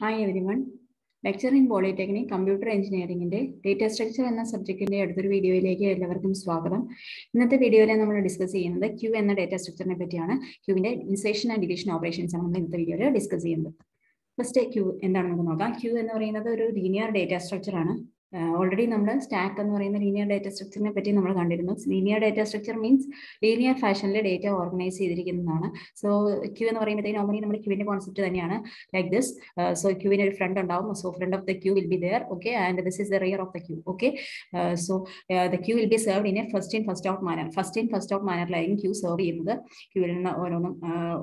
Hi everyone lecturer in polytechnic computer എഞ്ചിനീയറിംഗിന്റെ data structure എന്ന സബ്ജക്റ്റിന്റെ അടുത്തൊരു വീഡിയോയിലേക്ക് എല്ലാവർക്കും സ്വാഗതം. ഇന്നത്തെ വീഡിയോയിൽ നമ്മൾ ഡിസ്കസ് ചെയ്യുന്നത് ക്യൂ എന്ന ഡേറ്റ സ്ട്രക്ചറിനെ പറ്റിയാണ്. ക്യൂവിന്റെ ഇൻസേഷൻ ആൻഡ് ഡിലീഷൻ ഓപ്പറേഷൻസ് ആണ് നമ്മൾ ഇന്നത്തെ വീഡിയോയിൽ ഡിസ്കസ് ചെയ്യുന്നത്. ഫസ്റ്റ് ക്യൂ എന്താണെന്ന് നമുക്ക് നോക്കാം? ക്യൂ എന്ന് പറയുന്നത് ഒരു ലീനിയർ ഡേറ്റ സ്ട്രക്ചർ ആണ്. ഓൾറെഡി നമ്മൾ സ്റ്റാക്ക് എന്ന് പറയുന്ന ലീനിയർ ഡേറ്റ സ്ട്രക്ചറിനെ പറ്റി നമ്മൾ കണ്ടിരുന്നു. Linear data structure means linear ഫാഷനിൽ ഡേറ്റ ഓർഗനൈസ് ചെയ്തിരിക്കുന്നതാണ്. സോ ക്യൂ എന്ന് പറയുമ്പോഴത്തേക്കും നമ്മൾ ക്യൂവിന്റെ കോൺസെപ്റ്റ് തന്നെയാണ്. ലൈക്ക് ദിസ് സോ ക്യൂവിന് ഒരു ഫ്രണ്ട് ഉണ്ടാവും. So front of the queue will be there okay and this is the rear of the queue okay so the queue will be served in a first in first out manner first in first out മാനറിലായിരിക്കും queue serve ചെയ്യുന്നത്. ക്യൂവിൽ നിന്ന് ഓരോന്നും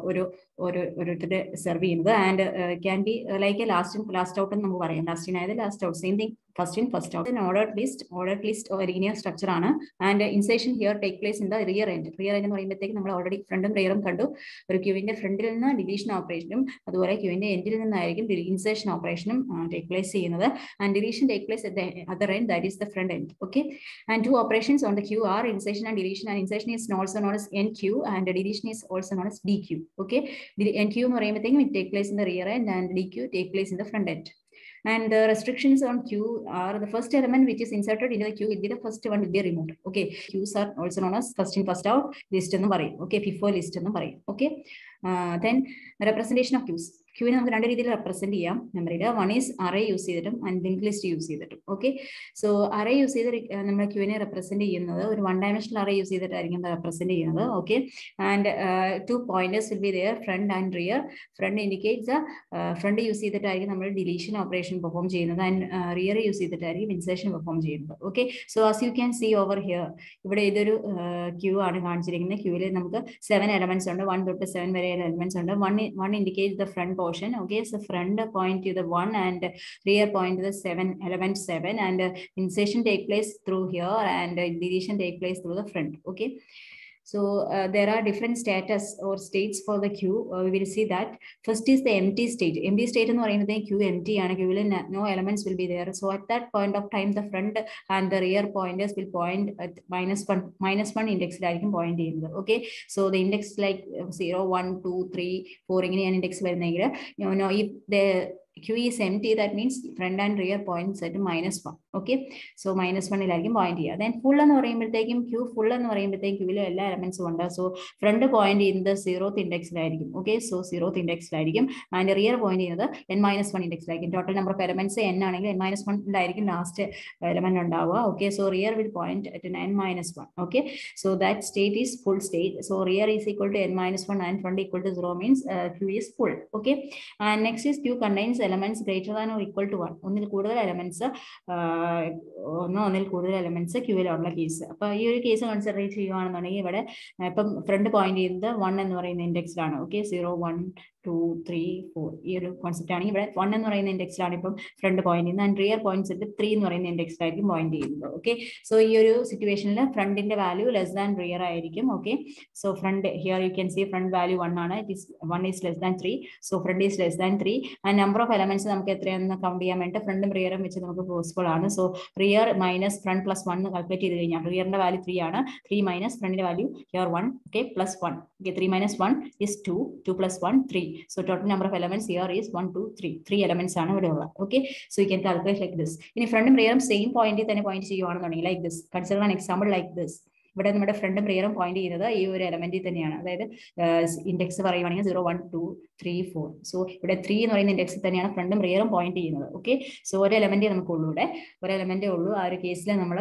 ഒരു ഓരോ ഓരോരുത്തരുടെ serve ചെയ്യുന്നത്. And can be like a last in last out എന്ന് നമുക്ക് പറയാം. ലാസ്റ്റ് ഇൻ ആയത് last out same thing first in first out order list order list linear structure ആണ്. And insertion here take place in the rear end rear end എന്ന് പറയുമ്പോഴത്തേക്ക് നമ്മൾ already ഫ്രണ്ടും റിയറും കണ്ടു. ഒരു ക്യൂവിന്റെ ഫ്രണ്ടിൽ നിന്ന് ഡിവിഷൻ ഓപ്പറേഷനും അതുപോലെ ക്യൂവിന്റെ എൻഡിൽ നിന്നായിരിക്കും ഇൻസേഷൻ ഓപ്പറേഷനും ടേക്ക് പ്ലേസ് ചെയ്യുന്നത്. And deletion take place other end that is the front end okay and two operations on the queue are insertion and deletion and insertion is also known as enqueue and deletion is also known as dequeue okay enqueue എന്ന് പറയുമ്പോഴത്തേക്കും it take place in the rear end and dequeue take place in the front end and the restrictions on queue are the first element which is inserted into the queue will be the first one will be removed okay queues are also known as first in first out list എന്ന് പറയും okay FIFO list എന്ന് പറയും okay uh, then representation of queues ക്യൂവിനെ നമുക്ക് രണ്ട് രീതിയിൽ represent ചെയ്യാം. മെമ്മറിയിൽ വൺ ഈസ് അറേ യൂസ് ചെയ്തിട്ടും ആൻഡ് ലിങ്ക് ലിസ്റ്റ് യൂസ് ചെയ്തിട്ടും. ഓക്കെ സോ അറേ യൂസ് ചെയ്ത് നമ്മൾ ക്യൂവിനെ റെപ്രസെന്റ് ചെയ്യുന്നത് ഒരു വൺ ഡയമെൻഷണൽ അറേ യൂസ് ചെയ്തിട്ടായിരിക്കും റെപ്രസെന്റ് ചെയ്യുന്നത്. Okay and two pointers will be there front and rear front indicates the front use ചെയ്തിട്ടായിരിക്കും നമ്മൾ ഡിലീഷൻ ഓപ്പറേഷൻ പെർഫോം ചെയ്യുന്നത്. ആൻഡ് റിയർ യൂസ് ചെയ്തിട്ടായിരിക്കും ഇൻസേഷൻ പെർഫോം ചെയ്യുന്നത്. Okay so as you can see over here ഇവിടെ ഇതൊരു queue ആണ് കാണിച്ചിരിക്കുന്നത്. ക്യൂവിൽ നമുക്ക് സെവൻ എലമെന്റ്സ് ഉണ്ട്. വൺ തൊട്ട് സെവൻ വരെ എലമെന്റ്സ് ഉണ്ട്. One one indicate the front portion okay? So front point to the one and rear point to the seven element seven and insertion take place through here and deletion take place through the front okay so uh, there are different status or states for the queue. Uh, we will see that. First is the empty state. Empty state എന്ന് പറയുന്നത് queue empty ആണ് queue no elements will be there. So at that point of time, the front and the rear pointers will point at minus one minus one index ലായിരിക്കും point ചെയ്യുന്നത്. Okay. So the index like zero, one, two, three, four ഇങ്ങനെയാണ് index വരുന്നതെങ്കിൽ you know if the Q is empty, that means front and rear points at minus one. Okay. So minus one ലായിരിക്കും point ചെയ്യുക. Then full എന്ന് പറയുമ്പോഴത്തേക്കും Q full എന്ന് പറയുമ്പോഴത്തേക്കും ക്യൂവിൽ എല്ലാ എലമെന്റ്സും ഉണ്ട് സോ ഫ്രണ്ട് പോയിന്റ് ചെയ്യുന്നത് സീറോത്ത് ഇൻഡെക്സിലായിരിക്കും ഓക്കെ സോ സീറോത്ത് ഇൻഡെക്സിലായിരിക്കും ആൻഡ് റിയർ പോയിന്റ് ചെയ്യുന്നത് N minus one ഇൻഡെക്സിലായിരിക്കും total number of elements N ആണെങ്കിൽ എൻ മൈനസ് വണ്ണിലായിരിക്കും ലാസ്റ്റ് എലമെന്റ് ഉണ്ടാവുക okay so rear will point at N minus one okay so that state is full state so rear is equal to N minus one and front equal to zero means queue is full okay and next is queue contains elements greater than or equal to one ഒന്നിൽ കൂടുതൽ elements ഒന്നോ ഒന്നിൽ കൂടുതൽ elements ക്യൂവിലുള്ള case അപ്പൊ ഈ ഒരു case consider ചെയ്യുകയാണെന്നുണ്ടെങ്കിൽ ഇവിടെ ഇപ്പം ഫ്രണ്ട് പോയിന്റ് ചെയ്യുന്നത് വൺ എന്ന് പറയുന്ന ഇൻഡെക്സിലാണ് okay zero one two three four ഈ ഒരു കോൺസെപ്റ്റ് ആണെങ്കിൽ ഇവിടെ വൺ എന്ന് പറയുന്ന ഇൻഡെക്സിലാണ് ഇപ്പം ഫ്രണ്ട് പോയിന്റ് ചെയ്യുന്നത്. And rear point set three എന്ന് പറയുന്ന ഇൻഡെക്സിലായിരിക്കും പോയിന്റ് ചെയ്യുന്നത്. ഓക്കെ സോ ഈ ഒരു സിറ്റുവേഷനിൽ ഫ്രണ്ടിന്റെ വാല്യൂ ലെസ് ദാൻ റിയർ ആയിരിക്കും. Okay so front here you can see front value one ആണ്. It is one is less than three so front is less than three and number of elements നമുക്ക് എത്രയാണെന്ന് count ചെയ്യാൻ വേണ്ടി ഫ്രണ്ടും റിയറും വെച്ച് നമുക്ക് possible ആണ്. So rear minus front plus one calculate ചെയ്ത് കഴിഞ്ഞാൽ റിയറിന്റെ വാല്യൂ ത്രീ ആണ്. ത്രീ മൈനസ് ഫ്രണ്ടിന്റെ value here one okay plus one okay three minus one is two two plus one three so total number of elements here is one two three three elements ആണ് ഇവിടെ ഉള്ളത്. Okay so you can calculate like this ഇനി ഫ്രണ്ടും റിയറും same പോയിന്റിൽ തന്നെ point ചെയ്യുവാണെന്നുണ്ടെങ്കിൽ like this consider an example like this ഇവിടെ നമ്മുടെ ഫ്രണ്ടും റിയറും പോയിന്റ് ചെയ്യുന്നത് ഈ ഒരു എലമെന്റിൽ തന്നെയാണ്. അതായത് ഇൻഡെക്സ് പറയുവാണെങ്കിൽ zero one two three four so ഇവിടെ ത്രീ എന്ന് പറയുന്ന ഇൻഡെക്സിൽ തന്നെയാണ് ഫ്രണ്ടും റിയറും പോയിന്റ് ചെയ്യുന്നത്. ഓക്കെ സോ ഒരു എലമെന്റേ നമുക്കുള്ളൂ ഇവിടെ. ഒരു എലമെന്റേ ഉള്ളൂ. ആ ഒരു കേസിൽ നമ്മൾ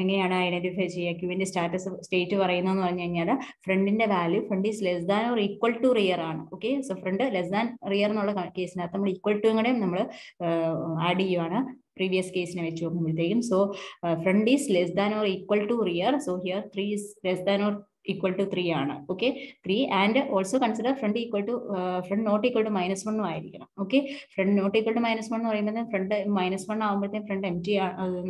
എങ്ങനെയാണ് ഐഡന്റിഫൈ ചെയ്യുക? ക്യൂവിന്റെ സ്റ്റാറ്റസ് സ്റ്റേറ്റ് പറയുന്നതെന്ന് പറഞ്ഞു കഴിഞ്ഞാൽ ഫ്രണ്ടിന്റെ value front is less than or equal to rear ആണ്. Okay so front less than rear എന്നുള്ള കേസിനകത്ത് നമ്മൾ ഈക്വൽ ടു കൂടെ നമ്മൾ ആഡ് ചെയ്യുവാണ്. പ്രീവിയസ് കേസിനെ വെച്ച് നോക്കുമ്പോഴത്തേക്കും. So front is less than or equal to rear so here three is less than or equal to three ആണ്. Okay three and also consider front equal to front not equal to minus വണ്ണും ആയിരിക്കണം. Okay front not equal to minus one എന്ന് പറയുമ്പോൾ front minus one ആകുമ്പോഴത്തേക്കും front empty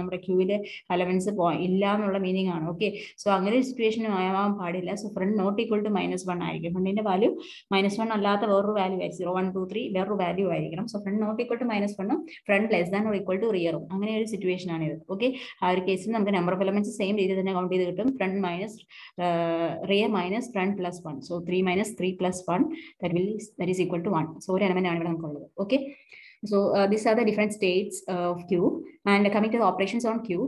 നമ്മുടെ ക്യൂവിലെ allowance ഇല്ല എന്നുള്ള മീനിങ് ആണ്. ഓക്കെ സോ അങ്ങനെ ഒരു സിറ്റുവേഷൻ ആവാൻ പാടില്ല. So front not equal to minus one ആയിരിക്കും. ഫ്രണ്ടിന്റെ വാല്യൂ മൈനസ് വൺ അല്ലാത്ത വേറൊരു വാല്യൂ ആയിരിക്കും. സീറോ വൺ ടു ത്രീ വേറൊരു വാല്യൂ ആയിരിക്കണം. So front not equal to minus വണ്ണും front less than or equal to റിയറും അങ്ങനെ ഒരു സിറ്റുവേഷൻ ആണ് ഇത്. ഓക്കെ ആ ഒരു കേസിൽ നമുക്ക് നമ്പർ ഓഫ് എലമെന്റ്സ് സെയിം രീതിയിൽ തന്നെ കൗണ്ട് ചെയ്ത് കിട്ടും. Front minus Rear minus front plus 1. So 3 minus 3 plus 1 that will that is equal to 1. So ഒരു element ആണ് ഇവിടെ നമുക്കുള്ളത് എന്നുള്ളത് okay so these are the different states of queue and coming to the operations on queue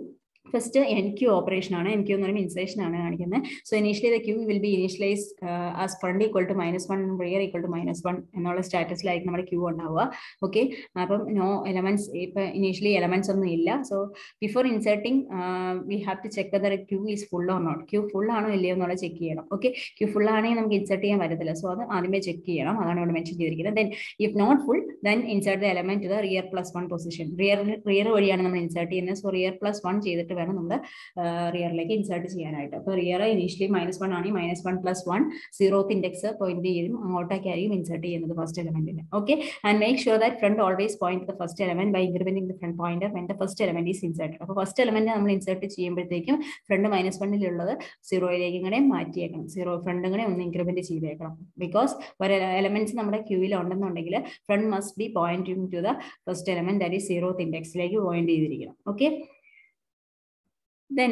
First enqueue operation ആണ്. Enqueue എന്ന് പറയുമ്പോൾ insertion ആണ് കാണിക്കുന്നത് so initially the queue will be initialise as front equal to minus one rear equal to minus one എന്നുള്ള സ്റ്റാറ്റസിലായിരിക്കും നമ്മുടെ queue ഉണ്ടാവുക. Okay അപ്പം നോ എലമെന്റ്സ് ഇപ്പൊ ഇനീഷ്യലി എലമെന്റ്സ് ഒന്നും ഇല്ല. So before inserting we have to check there queue is full or not queue full ആണോ ഇല്ലയോ എന്നുള്ളത് ചെക്ക് ചെയ്യണം. ഓക്കെ ക്യൂ ഫുൾ ആണെങ്കിൽ നമുക്ക് ഇൻസേർട്ട് ചെയ്യാൻ പറ്റത്തില്ല. സോ അത് ആദ്യമേ ചെക്ക് ചെയ്യണം. അതാണ് ഇവിടെ മെൻഷൻ ചെയ്തിരിക്കുന്നത്. Then if not full then insert the element to the rear plus one position rear rear വഴിയാണ് നമ്മൾ ഇൻസേർട്ട് ചെയ്യുന്നത്. സോ റിയർ പ്ലസ് വൺ ചെയ്തിട്ട് വേണം നമ്മൾ റിയറിലേക്ക് ഇൻസേർട്ട് ചെയ്യാനായിട്ട്. അപ്പോൾ റിയർ ഇനീഷ്യലി മൈനസ് വൺ ആണെങ്കിൽ minus one plus one zeroth index point ചെയ്യും അങ്ങോട്ടേക്കായിരിക്കും ഇൻസേർട്ട് ചെയ്യുന്നത് first എലമെന്റിന് okay and make sure that front always point the first element by incrementing the front point when the first element is insert അപ്പോൾ first element നമ്മൾ insert ചെയ്യുമ്പോഴത്തേക്കും front minus വണ്ണിലുള്ളത് സീറോയിലേക്ക് ഇങ്ങനെ മാറ്റിയേക്കണം. സീറോ ഫ്രണ്ട് ഇങ്ങനെ ഒന്ന് ഇൻക്രിമെന്റ് ചെയ്തേക്കണം. ബിക്കോസ് ഒരു എലമെന്റ്സ് നമ്മുടെ ക്യൂവിൽ ഉണ്ടെന്നുണ്ടെങ്കിൽ front must be pointing to the first element that is zeroth ഇൻഡെക്സിലേക്ക് point ചെയ്തിരിക്കണം. Okay then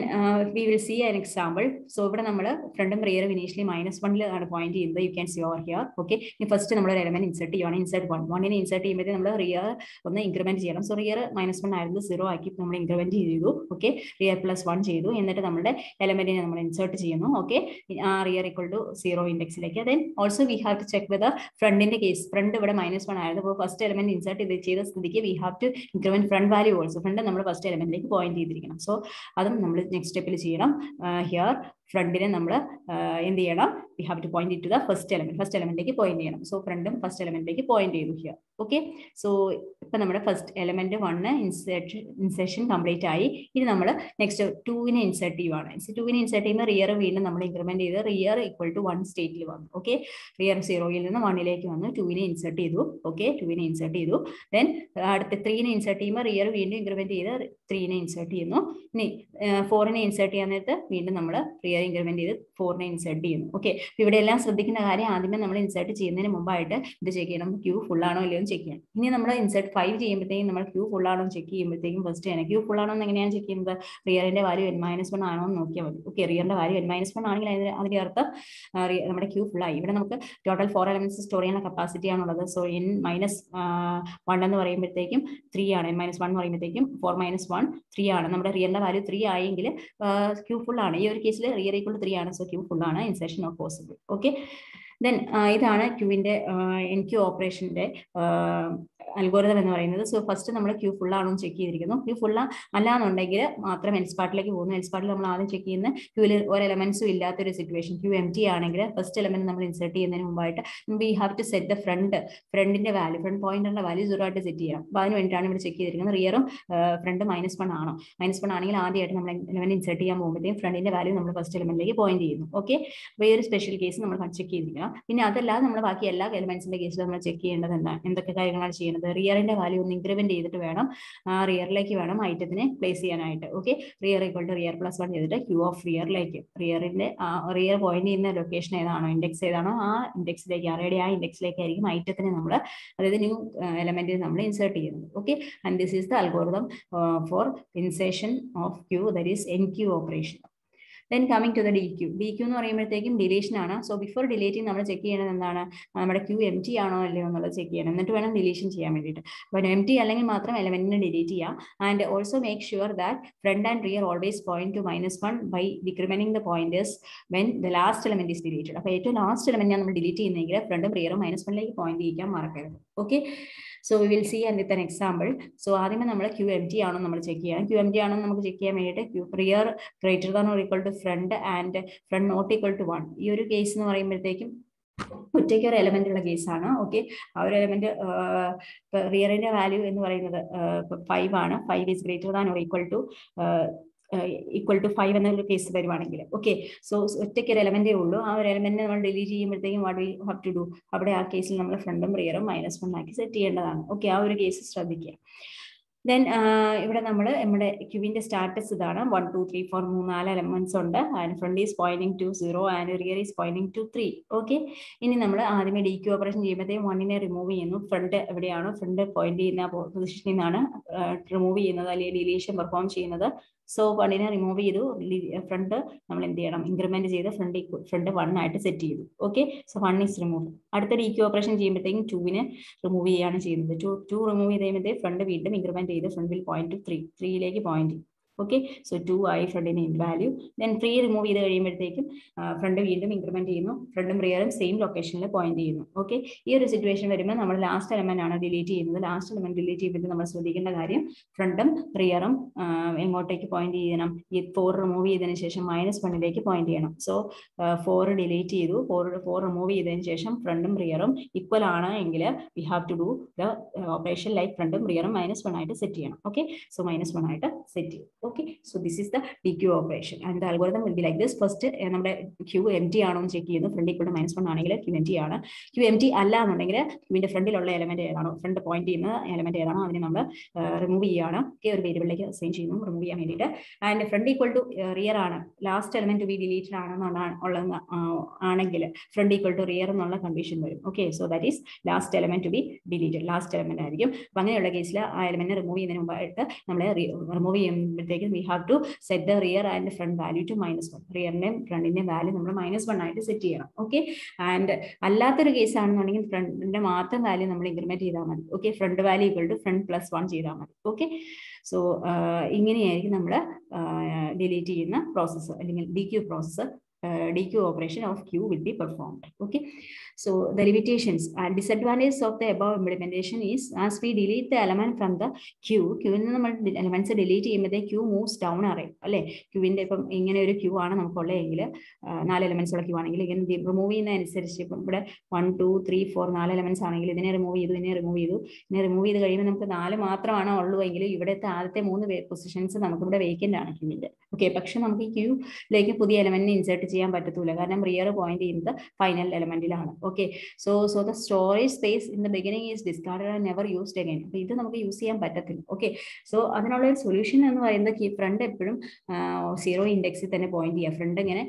we will see an example so ഇവിടെ നമ്മൾ ഫ്രണ്ടും റിയറും ഇനീഷ്യലി മൈനസ് വണ്ണിലാണ് പോയിന്റ് ചെയ്യുന്നത്. You can see over here okay first നമ്മൾ ഒരു എലമെന്റ് ഇൻസെർട്ട് ചെയ്യുവാണ്. ഇൻസെർട്ട് വൺ വണ്ണിനെ ഇൻസെർട്ട് ചെയ്യുമ്പോഴത്തേക്ക് നമ്മൾ റിയർ ഒന്ന് ഇൻക്രിമെന്റ് ചെയ്യണം. സോ റിയർ മൈനസ് വൺ ആയിരുന്നു സീറോ ആക്കി നമ്മൾ ഇൻക്രിമെന്റ് ചെയ്തു. ഓക്കെ റിയർ പ്ലസ് വൺ ചെയ്തു. എന്നിട്ട് നമ്മുടെ എലമെന്റിനെ നമ്മൾ ഇൻസെർട്ട് ചെയ്യുന്നു. ഓക്കെ ആ rear equal to zero ഇൻഡെക്സിലേക്ക് then also we have to check with ഫ്രണ്ടിന്റെ കേസ് ഫ്രണ്ട് ഇവിടെ മൈനസ് വൺ ആയിരുന്നു. അപ്പോൾ ഫസ്റ്റ് എലമെന്റ് ഇൻസെർട്ട് ചെയ്ത സ്ഥിതിക്ക് we have to increment front value also front നമ്മൾ ഫസ്റ്റ് എലമെന്റിലേക്ക് പോയിന്റ് ചെയ്തിരിക്കണം. സോ അതും നമ്മൾ നെക്സ്റ്റ് സ്റ്റെപ്പിൽ ചെയ്യണം. ഹിയർ ഫ്രണ്ടിനെ നമ്മൾ എന്ത് ചെയ്യണം? We have to point to the first element first എലമെന്റിലേക്ക് point ചെയ്യണം. സോ ഫ്രണ്ടും ഫസ്റ്റ് എലമെന്റിലേക്ക് പോയിന്റ് ചെയ്തു ഹിയർ ഓക്കെ സോ ഇപ്പൊ നമ്മുടെ first element one insert complete ആയി. ഇനി നമ്മൾ നെക്സ്റ്റ് ടൂവിനെ ഇൻസേർട്ട് ചെയ്യുവാണ്. ടൂവിനെ ഇൻസേർട്ട് ചെയ്യുമ്പോൾ റിയർ വീണ്ടും നമ്മൾ ഇൻക്രിമെന്റ് ചെയ്ത് റിയർ ഈക്വൽ ടു വൺ സ്റ്റേറ്റിൽ വന്നു. ഓക്കെ റിയർ സീറോയിൽ നിന്ന് വണ്ണിലേക്ക് വന്നു. ടൂവിനെ ഇൻസേർട്ട് ചെയ്തു. ഓക്കെ ടൂവിനെ ഇൻസേർട്ട് ചെയ്തു. ദെൻ അടുത്ത ത്രീനെ ഇൻസേർട്ട് ചെയ്യുമ്പോൾ റിയർ വീണ്ടും ഇൻക്രിമെന്റ് ചെയ്ത് ത്രീനെ ഇൻസേർട്ട് ചെയ്യുന്നു. ഇനി ഫോറിനെ ഇൻസേർട്ട് ചെയ്യാൻ നേരത്ത് വീണ്ടും നമ്മൾ റിയർ ഇൻക്രിമെന്റ് ചെയ്ത് ഫോറിനെ ഇൻസേർട്ട് ചെയ്യുന്നു. ഓക്കെ ഇവിടെ എല്ലാം ശ്രദ്ധിക്കുന്ന കാര്യം ആദ്യമേ നമ്മൾ ഇൻസേർട്ട് ചെയ്യുന്നതിന് മുമ്പായിട്ട് ഇത് ചെക്ക് ചെയ്യണം. ക്യൂ ഫുൾ ആണോ ഇല്ലയോ ചെക്ക് ചെയ്യണം ഇനി നമ്മൾ ഇൻസേർട്ട് ഫൈവ് ചെയ്യുമ്പോഴത്തേക്കും നമ്മൾ ക്യൂ ഫുൾ ആണോ ചെക്ക് ചെയ്യുമ്പോഴത്തേക്കും ഫസ്റ്റ് ചെയ്യണം ക്യൂ ഫുൾ ആണോ എന്ന് എങ്ങനെയാണ് ചെക്ക് ചെയ്യുന്നത്? റിയറിന്റെ വാല്യൂ എൻ മൈനസ് വൺ ആണോ എന്ന് നോക്കിയാൽ മതി. ഓക്കെ റിയറിന്റെ വാല്യൂ എൻ മൈനസ് വൺ ആണെങ്കിൽ അതിന് അതിന്റെ അർത്ഥം നമ്മുടെ ക്യൂ ഫുൾ ആയി. ഇവിടെ നമുക്ക് ടോട്ടൽ ഫോർ എലമെന്റ്സ് സ്റ്റോർ ചെയ്യാനുള്ള കപ്പാസിറ്റി ആണുള്ളത് സോ എൻ മൈനസ് വൺ എന്ന് പറയുമ്പോഴത്തേക്കും ത്രീ ആണ്. എൻ മൈനസ് വൺ എന്ന് പറയുമ്പോഴത്തേക്കും ഫോർ മൈനസ് വൺ ത്രീ ആണ്. നമ്മുടെ റിയറിന്റെ വാല്യൂ ത്രീ ആയെങ്കിൽ ക്യൂ ഫുൾ ആണ്. ഈ ഒരു കേസിൽ റിയർ ഈക്വൾ ത്രീ ആണ്. സോ ക്യൂ ഫുൾ ആണ്. Insertion of possible okay then ഇതാണ് ക്യൂവിന്റെ എൻ ക്യൂ ഓപ്പറേഷന്റെ അൽഗോരിതം എന്ന് പറയുന്നത്. സോ ഫസ്റ്റ് നമ്മൾ ക്യൂ ഫുൾ ആണോ ചെക്ക് ചെയ്തിരിക്കുന്നു. ക്യൂ ഫുൾ അല്ലാന്നുണ്ടെങ്കിൽ മാത്രം എൽ സ്പാട്ടിലേക്ക് പോകുന്നു. എൽ സ്പാട്ടിൽ നമ്മൾ ആദ്യം ചെക്ക് ചെയ്യുന്ന ക്യൂവിൽ ഒരു എലമെന്റ്സും ഇല്ലാത്തൊരു സിറ്റുവേഷൻ ക്യൂ എം ടി ആണെങ്കിൽ ഫസ്റ്റ് എലമെന്റ് നമ്മൾ ഇൻസെർട്ട് ചെയ്യുന്നതിന് മുമ്പായിട്ട് we have to set the front ഫ്രണ്ടിന്റെ വാല്യൂ ഫ്രണ്ട് പോയിന്റിന്റെ വാല്യൂ സീറോ ആയിട്ട് സെറ്റ് ചെയ്യണം. അപ്പോൾ അതിന് വേണ്ടിയിട്ടാണ് ഇവിടെ ചെക്ക് ചെയ്തിരിക്കുന്നത്. റിയറും ഫ്രണ്ട് മൈനസ് വൺ ആണോ. മൈനസ് വൺ ആണെങ്കിൽ ആദ്യമായിട്ട് നമ്മൾ എലമെന്റ് ഇൻസെർട്ട് ചെയ്യാൻ പോകുമ്പോഴത്തേക്കും ഫ്രണ്ടിന്റെ വാല്യൂ നമ്മൾ ഫസ്റ്റ് എലമെന്റിലേക്ക് പോയിന്റ് ചെയ്യുന്നു. ഓക്കെ അപ്പോൾ ഈ ഒരു സ്പെഷ്യൽ കേസ് നമ്മൾ ചെക്ക് ചെയ്തിരിക്കണം. പിന്നെ അതല്ലാതെ നമ്മൾ ബാക്കി എല്ലാ എലിമെന്റ്സിന്റെ കേസിൽ നമ്മൾ ചെക്ക് ചെയ്യേണ്ടത് എന്താണ്? എന്തൊക്കെ കാര്യങ്ങളാണ് ചെയ്യുന്നത്? റിയറിന്റെ വാല്യൂ ഒന്ന് ഇൻക്രിമെന്റ് ചെയ്തിട്ട് വേണം. ആ റിയറിലേക്ക് വേണം ഐറ്റത്തിനെ പ്ലേസ് ചെയ്യാനായിട്ട്. Okay rear equal to rear plus one ചെയ്തിട്ട് ക്യൂ ഓഫ് റിയറിലേക്ക് റിയറിന്റെ റിയർ പോയിന്റ് ചെയ്യുന്ന ലൊക്കേഷൻ ഏതാണോ? ഇൻഡെക്സ് ഏതാണോ? ആ ഇൻഡെക്സിലേക്ക് അറേഡി ആ ഇൻഡെക്സിലേക്കായിരിക്കും ഐറ്റത്തിനെ നമ്മൾ അതായത് ന്യൂ എലമെന്റിൽ നമ്മൾ ഇൻസേർട്ട് ചെയ്യുന്നത്. Okay and this is the algorithm for insertion of queue that is enqueue operation then coming to the dequeue dequeue എന്ന് പറയുമ്പോഴത്തേക്കും ഡിലീഷൻ ആണ്. സോ ബിഫോർ ഡിലേറ്റിംഗ് നമ്മൾ ചെക്ക് ചെയ്യണത് എന്താണ്? നമ്മുടെ ക്യൂ എം ടി ആണോ അല്ലയോ എന്നുള്ളത് ചെക്ക് ചെയ്യണം. എന്നിട്ട് വേണം ഡിലീഷൻ ചെയ്യാൻ വേണ്ടിയിട്ട്. അപ്പോൾ എം ടി അല്ലെങ്കിൽ മാത്രം എലമെന്റിനെ ഡിലീറ്റ് ചെയ്യാം. And also make sure that front and rear always point to minus one by decrementing the pointers when the last element is deleted അപ്പോൾ ഏറ്റവും ലാസ്റ്റ് എലമെന്റ് നമ്മൾ ഡിലീറ്റ് ചെയ്യുന്നെങ്കിൽ ഫ്രണ്ടും റിയറും മൈനസ് വണ്ണിലേക്ക് പോയിന്റ് ചെയ്യിക്കാൻ മറക്കരുത്. Okay so will see and with example so ആദ്യമേ നമ്മൾ ക്യൂ എം ടി ആണോ നമ്മൾ ചെക്ക് ചെയ്യാം ക്യൂ എം ടി ആണോ നമുക്ക് ചെക്ക് ചെയ്യാൻ വേണ്ടിയിട്ട് queue rear greater than or equal to front and front not equal to one ഈ ഒരു കേസ് എന്ന് പറയുമ്പോഴത്തേക്കും ഒറ്റയ്ക്ക് ഒരു എലമെന്റ് ഉള്ള കേസാണ് ഓക്കെ ആ ഒരു എലമെന്റ് റിയറിന്റെ വാല്യൂ എന്ന് പറയുന്നത് ഫൈവ് ആണ്. Five is greater than or equal to equal to five എന്നൊരു കേസ് വരുവാണെങ്കിൽ. ഓക്കെ സോ ഒറ്റയ്ക്ക് ഒരു എലമെന്റേ ഉള്ളൂ. ആ ഒരു എലമെന്റ് നമ്മൾ ഡിലീറ്റ് ചെയ്യുമ്പോഴത്തേക്കും what we have to do അവിടെ ആ കേസിൽ നമ്മൾ ഫ്രണ്ടും റിയറും മൈനസ് വൺ ആക്കി സെറ്റ് ചെയ്യേണ്ടതാണ്. ഓക്കെ ആ ഒരു കേസ് ശ്രദ്ധിക്കുക. ദെൻ ഇവിടെ നമ്മൾ നമ്മുടെ ക്യൂവിന്റെ സ്റ്റാറ്റസ് ഇതാണ്. വൺ ടു ത്രീ ഫോർ മൂന്നാൽ എലമെന്റ്സ് ഉണ്ട്. And front is pointing to zero and rear is pointing to three okay ഇനി നമ്മൾ ആദ്യമേ ഡി ക്യൂ ഓപ്പറേഷൻ ചെയ്യുമ്പോഴത്തേക്കും വണ്ണിനെ റിമൂവ് ചെയ്യുന്നു. ഫ്രണ്ട് എവിടെയാണോ? ഫ്രണ്ട് പോയിന്റ് ചെയ്യുന്ന പൊസിഷനിൽ നിന്നാണ് റിമൂവ് ചെയ്യുന്നത് അല്ലെങ്കിൽ ഡിലീഷൻ പെർഫോം ചെയ്യുന്നത്. സോ വണ്ണിനെ റിമൂവ് ചെയ്തു. ഫ്രണ്ട് നമ്മൾ എന്ത് ചെയ്യണം? ഇൻക്രിമെന്റ് ചെയ്ത് ഫ്രണ്ട് ഫ്രണ്ട് വൺ ആയിട്ട് സെറ്റ് ചെയ്തു. Okay so one is remove അടുത്ത ഡി ക്യൂ ഓപ്പറേഷൻ ചെയ്യുമ്പോഴത്തേക്കും ടൂവിനെ റിമൂവ് ചെയ്യുകയാണ് ചെയ്യുന്നത്. ടു ടു റിമൂവ് ചെയ്ത് കഴിയുമ്പോഴത്തേക്ക് ഫ്രണ്ട് വീണ്ടും ഇൻക്രിമെന്റ് ചെയ്ത് ഫ്രണ്ടിൽ പോയിന്റ് ത്രീ ത്രീയിലേക്ക് പോയിന്റ് ഓക്കെ സോ ടു ആയി ഫ്രണ്ടിന് in value then free remove ചെയ്ത് കഴിയുമ്പോഴത്തേക്കും ഫ്രണ്ട് വീണ്ടും ഇൻക്രിമെന്റ് ചെയ്യുന്നു. ഫ്രണ്ടും റിയറും സെയിം ലൊക്കേഷനിൽ പോയിന്റ് ചെയ്യുന്നു. ഓക്കെ ഈ ഒരു സിറ്റുവേഷൻ വരുമ്പോൾ നമ്മൾ ലാസ്റ്റ് എലമെന്റ് ആണ് ഡിലീറ്റ് ചെയ്യുന്നത്. ലാസ്റ്റ് എലമെന്റ് ഡിലീറ്റ് ചെയ്യുമ്പോൾ നമ്മൾ ശ്രദ്ധിക്കേണ്ട കാര്യം ഫ്രണ്ടും റിയറും എങ്ങോട്ടേക്ക് പോയിന്റ് ചെയ്യണം? ഈ ഫോർ റിമൂവ് ചെയ്തതിന് ശേഷം മൈനസ് വണ്ണിലേക്ക് പോയിന്റ് ചെയ്യണം. സോ ഫോർ ഡിലീറ്റ് ചെയ്തു. ഫോർ ഫോർ റിമൂവ് ചെയ്തതിന് ശേഷം ഫ്രണ്ടും റിയറും ഈക്വൽ ആണ് എങ്കിൽ we have to do the operation like ഫ്രണ്ടും റിയറും മൈനസ് വൺ ആയിട്ട് സെറ്റ് ചെയ്യണം. ഓക്കെ സോ മൈനസ് വൺ ആയിട്ട് സെറ്റ് ചെയ്യും okay so this is the dq operation. And the algorithm will be like this first നമ്മുടെ queue M T ആണോ എന്ന് check ചെയ്യുന്നു. ഫ്രണ്ട് ഈക്വൽ മൈനസ് വൺ ആണെങ്കിൽ queue M T ആണ്. Q M T അല്ല എന്നുണ്ടെങ്കിൽ ക്യൂവിന്റെ ഫ്രണ്ടിലുള്ള എലമെന്റ് ഏതാണോ? ഫ്രണ്ട് പോയിന്റ് ചെയ്യുന്ന എലമെന്റ് ഏതാണോ? അതിനെ നമ്മൾ റിമൂവ് ചെയ്യുകയാണ് ഒക്കെ ഒരു വേരിയബിളിലേക്ക് അസൈൻ ചെയ്യുന്നു. റിമൂവ് ചെയ്യാൻ വേണ്ടിയിട്ട്. And front equal to rear ആണ്. Last element to be deleted ആണെന്നുള്ളതാണ് ഉള്ളത് ആണെങ്കിൽ ഫ്രണ്ട് ഈക്വൽ ടു റിയർ എന്നുള്ള കണ്ടീഷൻ വരും. Okay so that is last element to be deleted last element ആയിരിക്കും. അപ്പൊ അങ്ങനെയുള്ള കേസിൽ ആ എലമെന്റ് റിമൂവ് ചെയ്യുന്നതിന് മുമ്പായിട്ട് നമ്മൾ റിമൂവ് ചെയ്യുമ്പോഴത്തേക്ക് we have to set the rear and front value to minus one റിയറിന്റെയും ഫ്രണ്ടിന്റെ വാല്യൂ നമ്മൾ മൈനസ് വൺ ആയിട്ട് സെറ്റ് ചെയ്യണം ഓക്കെ ആൻഡ് അല്ലാത്തൊരു കേസ് ആണെന്നുണ്ടെങ്കിൽ ഫ്രണ്ടിന്റെ മാത്രം വാല്യൂ നമ്മൾ ഇൻക്രിമെന്റ് ചെയ്താൽ മതി okay front value equal to front plus one ചെയ്താൽ മതി ഓക്കെ സോ ഇങ്ങനെയായിരിക്കും നമ്മൾ ഡിലീറ്റ് ചെയ്യുന്ന പ്രോസസ്സ് അല്ലെങ്കിൽ dequeue process DQ operation of Q will be performed. Okay. So the limitations and disadvantages of the above implementation is as we delete the element from the Q, Q നിന്ന് നമ്മൾ elements delete ചെയ്യുമ്പോഴത്തേ Q moves down അറിയും അല്ലെ ക്യൂവിന്റെ ഇപ്പം ഇങ്ങനെ ഒരു Q ആണ് നമുക്കുള്ളതെങ്കിൽ നാല് എലമെന്റ്സ് ഉള്ള ക്യൂ ആണെങ്കിൽ ഇങ്ങനെ റിമൂവ് ചെയ്യുന്ന അനുസരിച്ച് ഇപ്പം ഇവിടെ വൺ ടു ത്രീ ഫോർ നാല് എലമെന്റ്സ് ആണെങ്കിൽ ഇതിനെ റിമൂവ് ചെയ്തു ഇതിനെ റിമൂവ് ചെയ്തു ഇതിനെ റിമൂവ് ചെയ്ത് കഴിയുമ്പോൾ നമുക്ക് നാല് മാത്രമാണ് ഉള്ളൂ എങ്കിൽ ഇവിടുത്തെ ആദ്യത്തെ മൂന്ന് പൊസിഷൻസ് നമുക്കിവിടെ വേക്കന്റ് ആണ് ക്യൂവിന്റെ ഓക്കെ പക്ഷെ നമുക്ക് ഈ ക്യൂയിലേക്ക് പുതിയ എലമെന്റിനെ ഇൻസേർട്ട് ചെയ്യാൻ പറ്റത്തില്ല കാരണം റിയർ പോയിന്റ് ചെയ്യുന്നത് final എലമെന്റിലാണ് okay so so the storage space in the beginning is discard and never used again അപ്പൊ ഇത് നമുക്ക് യൂസ് ചെയ്യാൻ പറ്റത്തില്ല. ഓക്കെ സോ അതിനുള്ള ഒരു സൊല്യൂഷൻ എന്ന് പറയുന്നത് കീ ഫ്രണ്ട് എപ്പോഴും സീറോ ഇൻഡെക്സിൽ തന്നെ പോയിന്റ് ചെയ്യുക. ഫ്രണ്ട് ഇങ്ങനെ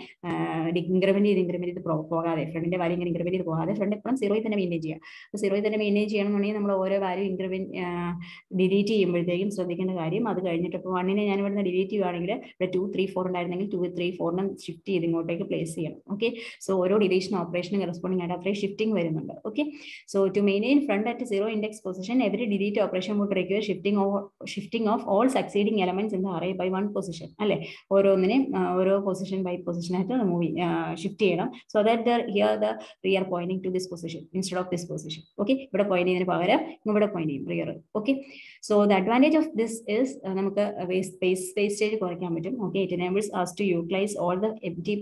ഇൻക്രിമെന്റ് ചെയ്ത് ഇൻക്രിമെന്റ് ചെയ്ത് പോകാതെ. ഫ്രണ്ടിന്റെ വാല്യൂ ഇങ്ങനെ ഇൻക്രിമെന്റ് ചെയ്ത് പോകാതെ ഫ്രണ്ട് എപ്പോഴും സീറോയിൽ തന്നെ മെയിന്റെയിൻ ചെയ്യുക. സീറോയിൽ തന്നെ മെയിന്റെയിൻ ചെയ്യണമെന്നുണ്ടെങ്കിൽ നമ്മൾ ഓരോ വാല്യൂ ഇൻക്രിമെന്റ് ഡിലീറ്റ് ചെയ്യുമ്പോഴത്തേക്കും ശ്രദ്ധിക്കേണ്ട കാര്യം അത് കഴിഞ്ഞിട്ട് ഇപ്പോൾ വണ്ണിനെ ഞാൻ ഇവിടുന്ന് ഡിലീറ്റ് ചെയ്യുകയാണെങ്കിൽ ഇവിടെ ടു ത്രീ ഫോർ ഉണ്ടായിരുന്നെങ്കിൽ ടു ത്രീ ഫോറിനും ഷിഫ്റ്റ് ചെയ്ത് ഇങ്ങോട്ടേക്ക് പ്ലേസ് ചെയ്യണം. ഓക്കെ സോ ഓരോ ഡിലീഷൻ ഓപ്പറേഷനും കറസ്പോണ്ടിങ് ആയിട്ട് അത്രയും ഷിഫ്റ്റിംഗ് വരുന്നുണ്ട്. Okay so to maintain front at zero index position every delete operation would require shifting shifting of all succeeding elements in the array by one position അല്ലെ? ഓരോന്നിനെയും ഓരോ position by position ആയിട്ട് remove shift ചെയ്യണം. So that the here the rear pointing to this position instead of this position okay ഇവിടെ point ചെയ്യുന്നതിന് പകരം ഇവിടെ point ചെയ്യും rear okay so the advantage of this is നമുക്ക് സ്പേസ് വേസ്റ്റേജ് കുറയ്ക്കാൻ പറ്റും. Okay it enables us to utilize all the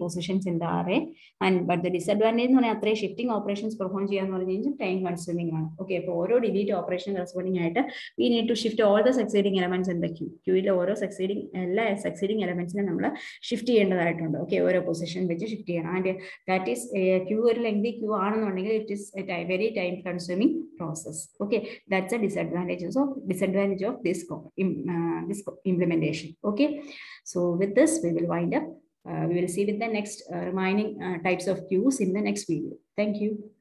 all the empty in in the array and but the disadvantage എന്ന് പറഞ്ഞാൽ അത്രയും ഷിഫ്റ്റിംഗ് ഓപ്പറേഷൻസ് പെർഫോം ചെയ്യാന്ന് പറഞ്ഞു കഴിഞ്ഞാൽ time consuming ആണ്. ഓക്കെ അപ്പോൾ ഓരോ ഡിലീറ്റ് ഓപ്പറേഷൻ കറസ്പോണ്ടിങ് ആയിട്ട് we need to shift all the succeeding elements in the queue ക്യൂവിലെ ഓരോ സക്സീഡിംഗ് എല്ലാ സക്സീഡിംഗ് എലമെന്റ്സിനെ നമ്മൾ ഷിഫ്റ്റ് ചെയ്യേണ്ടതായിട്ടുണ്ട്. ഓക്കെ ഓരോ പൊസിഷൻ വെച്ച് ഷിഫ്റ്റ് ചെയ്യണം. ആൻഡ് ദാറ്റ് ഈസ് ക്യൂ ഒരു ലെങ്തി ക്യൂ ആണെന്നുണ്ടെങ്കിൽ it is very time consuming process okay that's a disadvantages of disadvantage of this this implementation. Okay so with this we will wind up. uh, we will see with the next uh, remaining uh, types of queues in the next video. Thank you